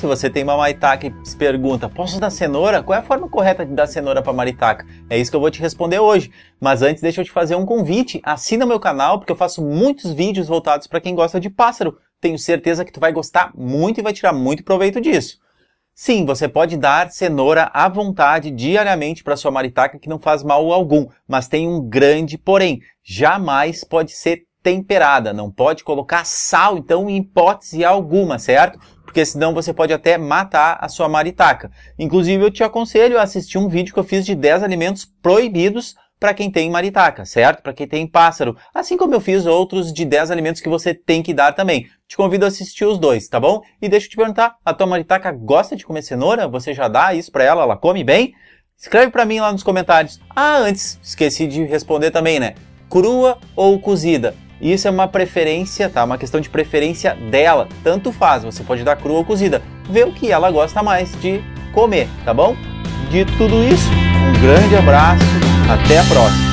Se você tem uma maritaca e se pergunta, posso dar cenoura? Qual é a forma correta de dar cenoura para maritaca? É isso que eu vou te responder hoje. Mas antes, deixa eu te fazer um convite. Assina meu canal, porque eu faço muitos vídeos voltados para quem gosta de pássaro. Tenho certeza que tu vai gostar muito e vai tirar muito proveito disso. Sim, você pode dar cenoura à vontade diariamente para sua maritaca que não faz mal algum, mas tem um grande porém. Jamais pode ser temperada, não pode colocar sal, então, em hipótese alguma, certo? Porque senão você pode até matar a sua maritaca. Inclusive, eu te aconselho a assistir um vídeo que eu fiz de 10 alimentos proibidos para quem tem maritaca, certo? Para quem tem pássaro. Assim como eu fiz outros de 10 alimentos que você tem que dar também. Te convido a assistir os dois, tá bom? E deixa eu te perguntar, a tua maritaca gosta de comer cenoura? Você já dá isso para ela? Ela come bem? Escreve para mim lá nos comentários. Ah, antes, esqueci de responder também, né? Crua ou cozida? Isso é uma preferência, tá? Uma questão de preferência dela. Tanto faz, você pode dar crua ou cozida. Vê o que ela gosta mais de comer, tá bom? De tudo isso, um grande abraço, até a próxima.